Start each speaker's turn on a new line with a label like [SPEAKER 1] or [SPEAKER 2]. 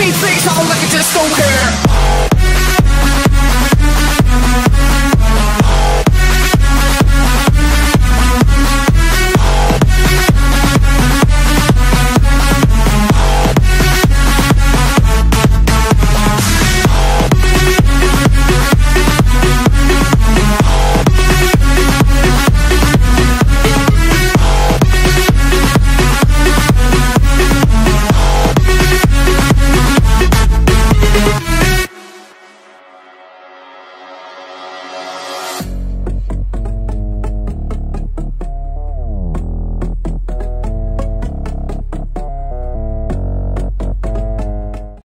[SPEAKER 1] P6, I like it, just don't care.